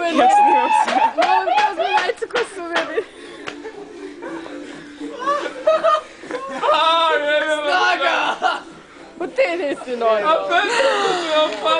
majicu ko suvenir. Molim te, uzmi majicu ko suvenir. A, jedziemy. Snaga! Pa ti nisi normalan. A